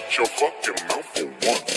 shut your fucking mouth for once.